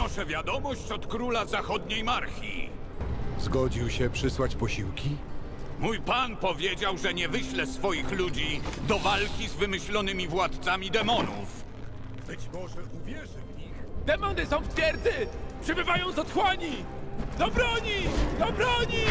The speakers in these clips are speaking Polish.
Przynoszę wiadomość od króla zachodniej Marchi. Zgodził się przysłać posiłki? Mój pan powiedział, że nie wyśle swoich ludzi do walki z wymyślonymi władcami demonów. Być może uwierzy w nich. Demony są w twierdzy! Przybywają z otchłani! Do broni! Do broni!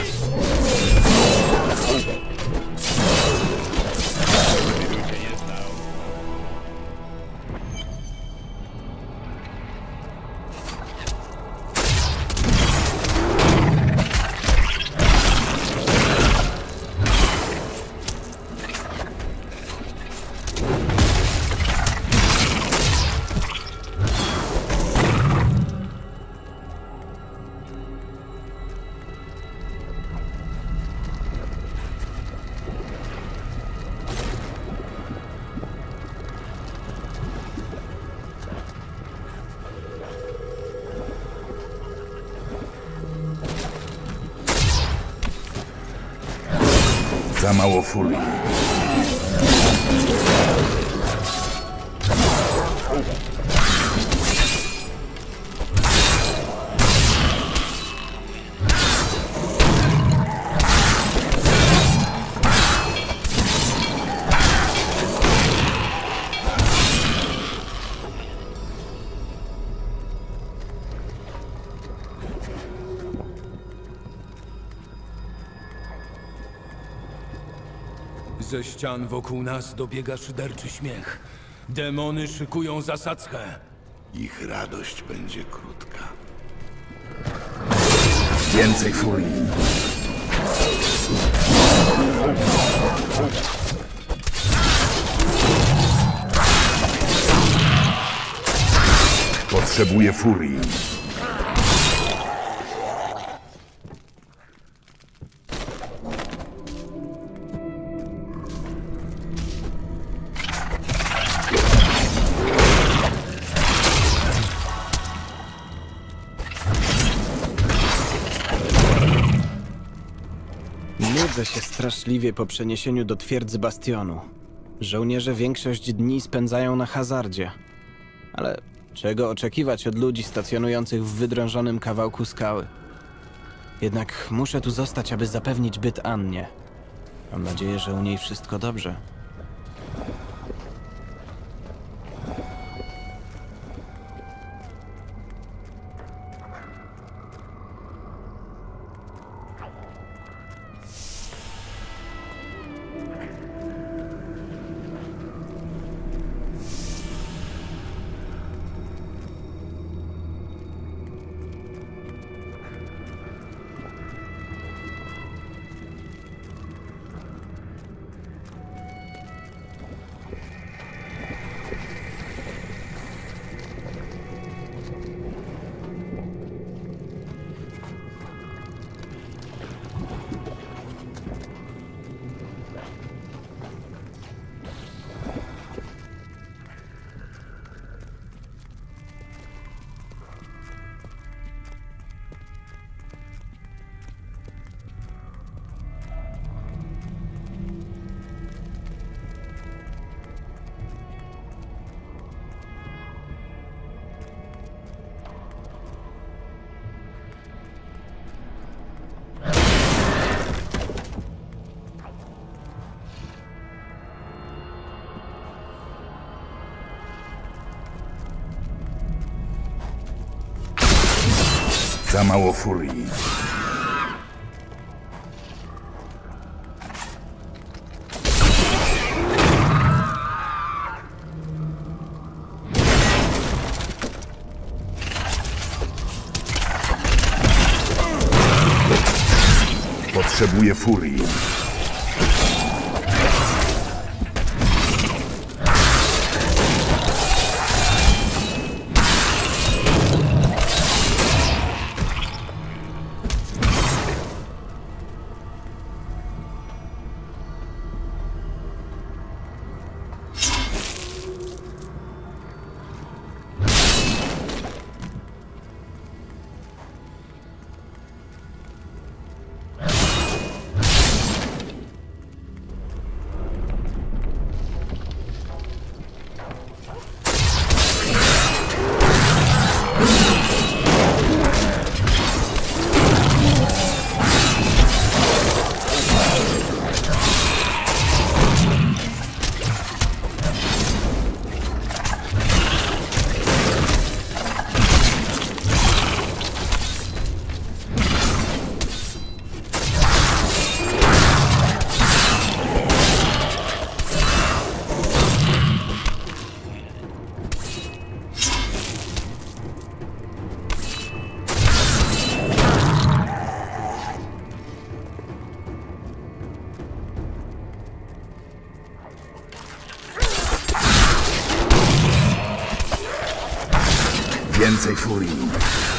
Za Ze ścian wokół nas dobiega szyderczy śmiech. Demony szykują zasadzkę. Ich radość będzie krótka. Więcej furii. Potrzebuję furii. Nudzę się straszliwie po przeniesieniu do twierdzy bastionu. Żołnierze większość dni spędzają na hazardzie. Ale czego oczekiwać od ludzi stacjonujących w wydrążonym kawałku skały? Jednak muszę tu zostać, aby zapewnić byt Annie. Mam nadzieję, że u niej wszystko dobrze. Za mało furii. Potrzebuję furii. Więcej furii.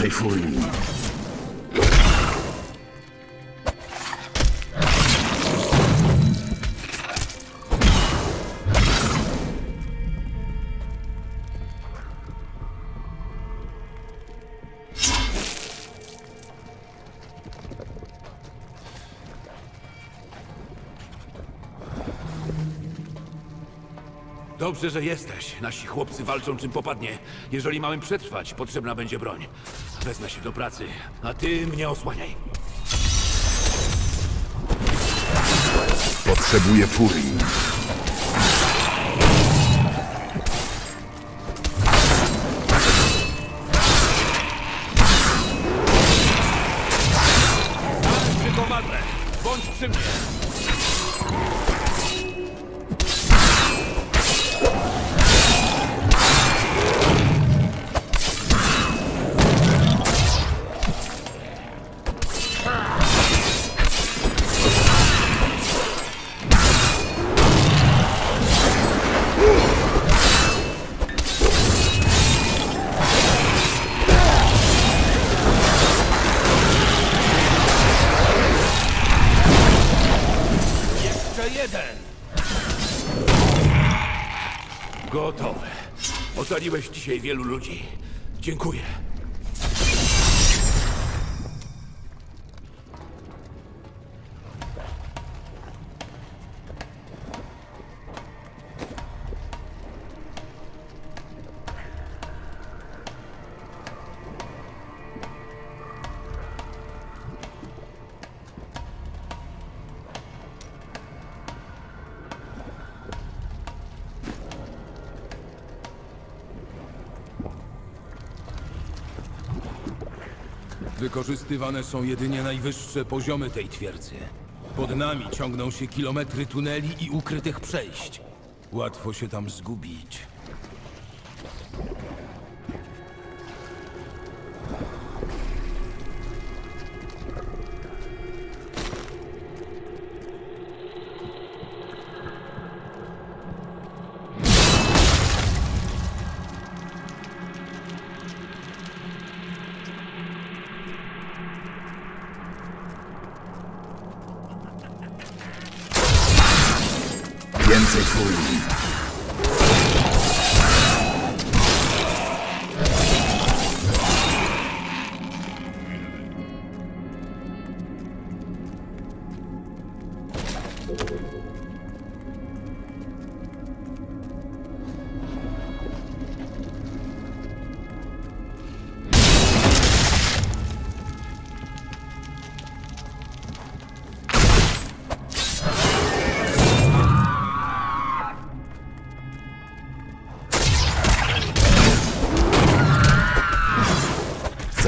Więcej furii. Dobrze, że jesteś. Nasi chłopcy walczą czym popadnie. Jeżeli mamy przetrwać, potrzebna będzie broń. Wezmę się do pracy, a ty mnie osłaniaj. Potrzebuję furii. Jeden. Gotowe. Ocaliłeś dzisiaj wielu ludzi. Dziękuję. Wykorzystywane są jedynie najwyższe poziomy tej twierdzy. Pod nami ciągną się kilometry tuneli i ukrytych przejść. Łatwo się tam zgubić.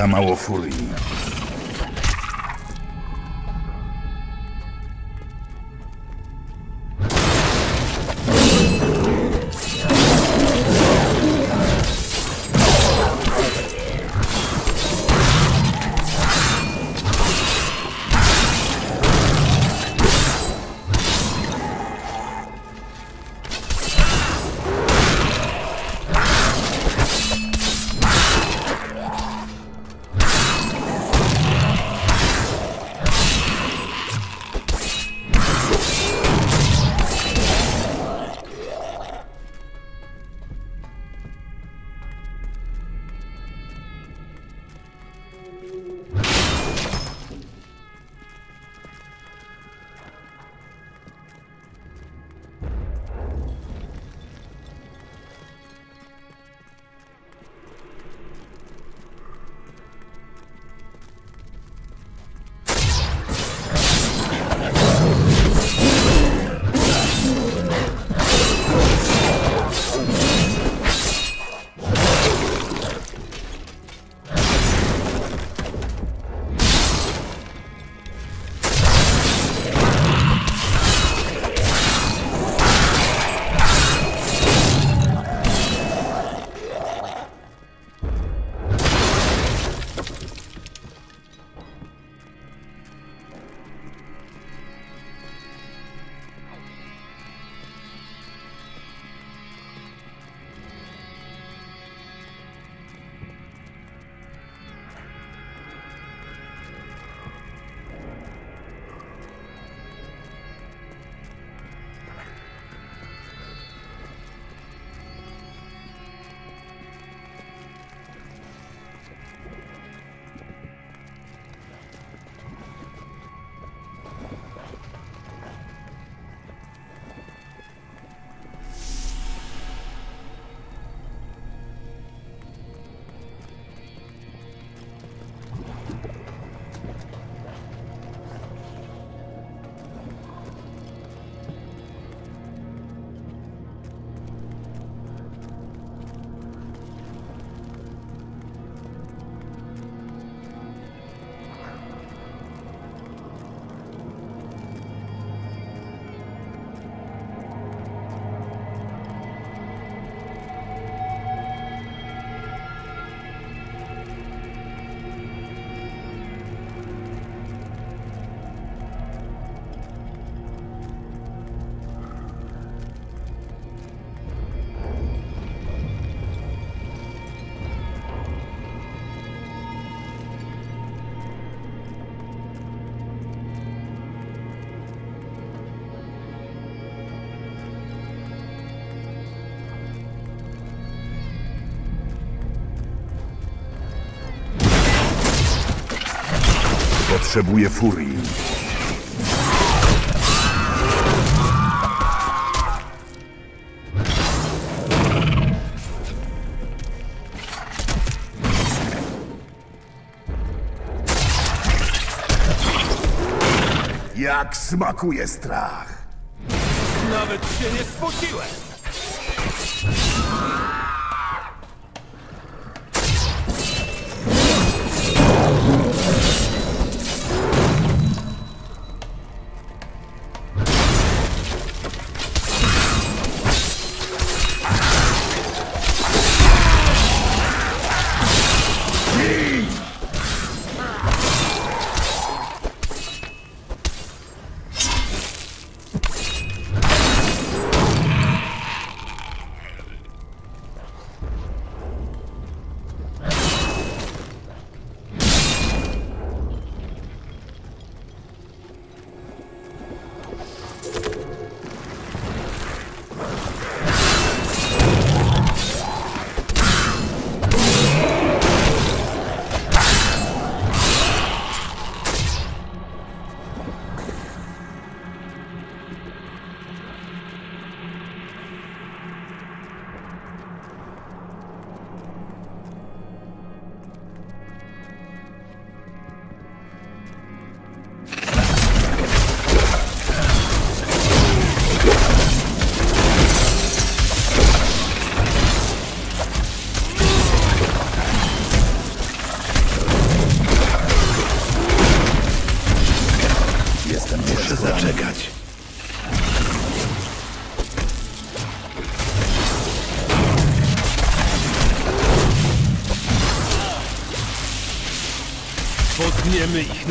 Za mało furii. Potrzebuję furii. Jak smakuje strach. Nawet się nie spociłem!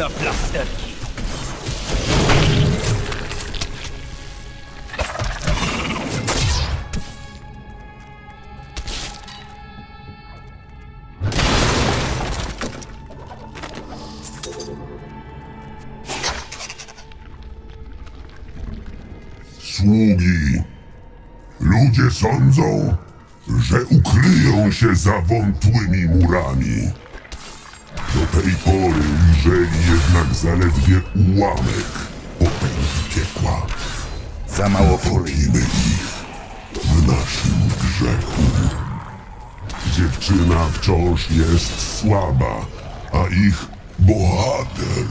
Na plasterki. Sługi. Ludzie sądzą, że ukryją się za wątłymi murami. Do tej pory jednak zaledwie ułamek potęgi piekła. Za mało. Topimy ich w naszym grzechu. Dziewczyna wciąż jest słaba, a ich bohater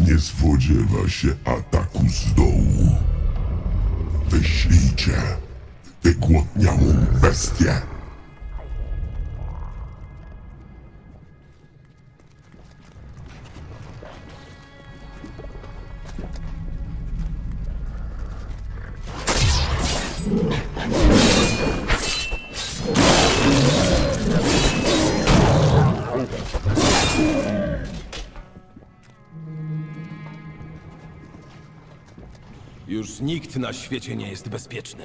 nie spodziewa się ataku z dołu. Wyślijcie wygłodniałą bestię. Nikt na świecie nie jest bezpieczny.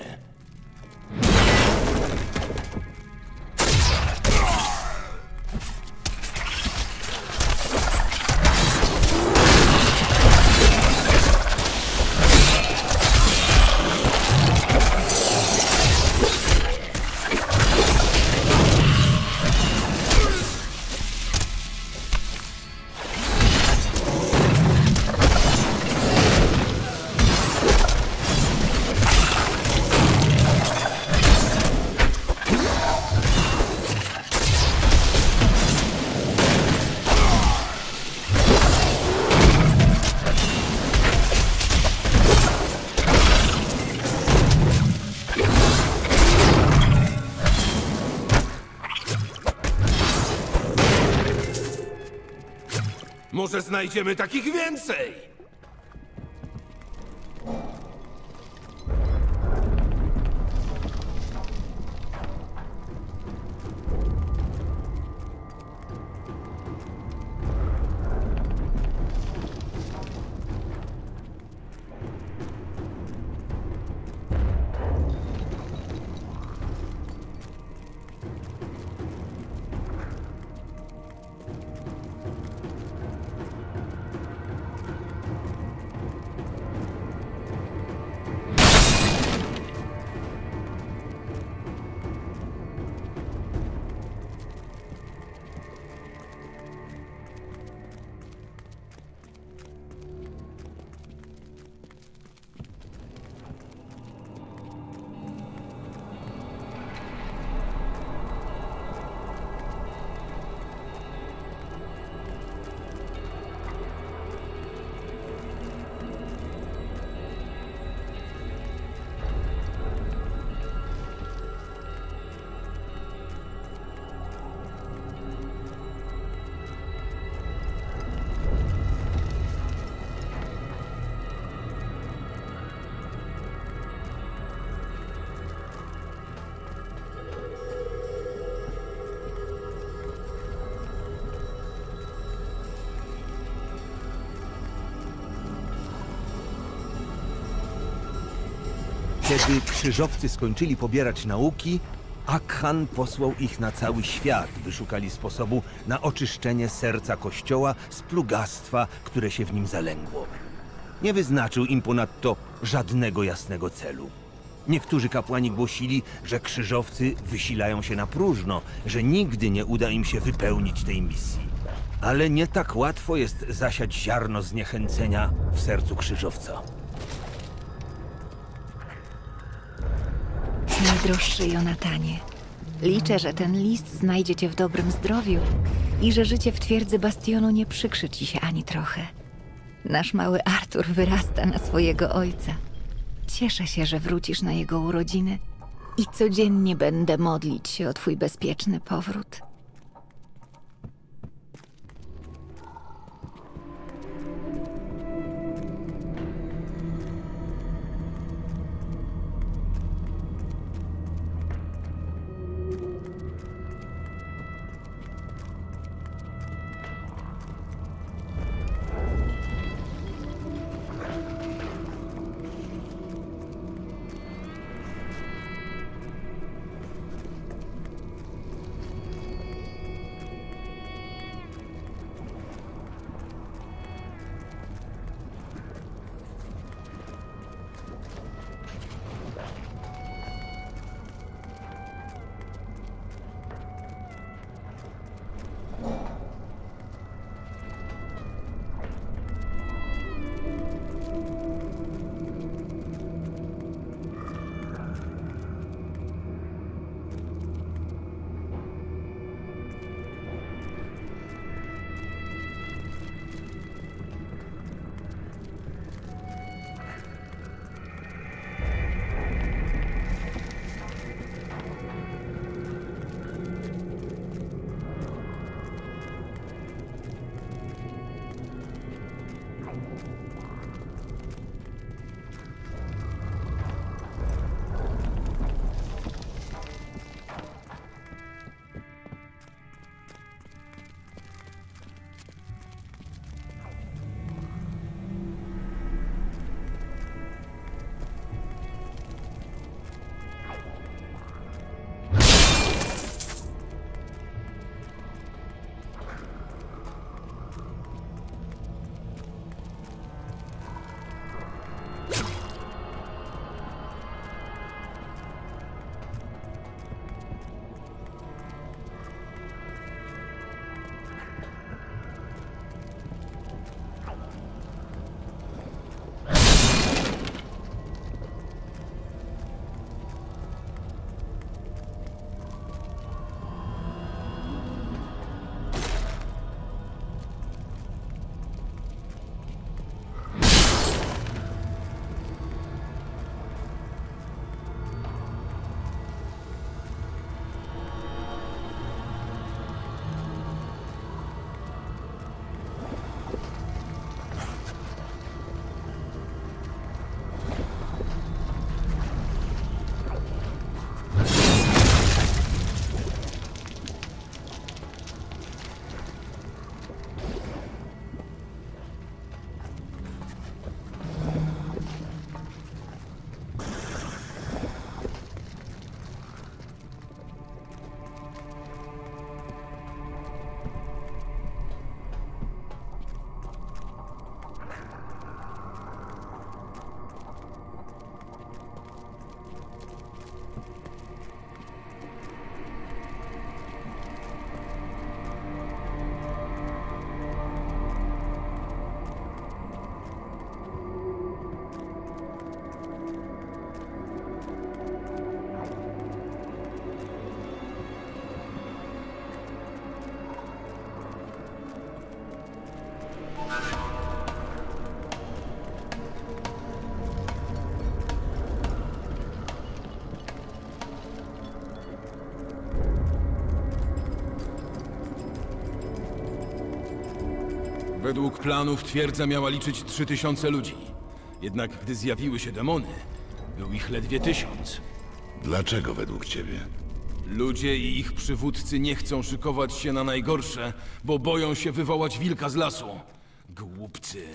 Może znajdziemy takich więcej? Kiedy krzyżowcy skończyli pobierać nauki, Akhan posłał ich na cały świat, by szukali sposobu na oczyszczenie serca kościoła z plugastwa, które się w nim zalęgło. Nie wyznaczył im ponadto żadnego jasnego celu. Niektórzy kapłani głosili, że krzyżowcy wysilają się na próżno, że nigdy nie uda im się wypełnić tej misji. Ale nie tak łatwo jest zasiać ziarno zniechęcenia w sercu krzyżowca. Najdroższy Jonatanie, liczę, że ten list znajdzie cię w dobrym zdrowiu i że życie w twierdzy bastionu nie przykrzy ci się ani trochę. Nasz mały Artur wyrasta na swojego ojca. Cieszę się, że wrócisz na jego urodziny i codziennie będę modlić się o twój bezpieczny powrót. Według planów twierdza miała liczyć 3000 ludzi. Jednak gdy zjawiły się demony, był ich ledwie tysiąc. Dlaczego według ciebie? Ludzie i ich przywódcy nie chcą szykować się na najgorsze, bo boją się wywołać wilka z lasu. Głupcy.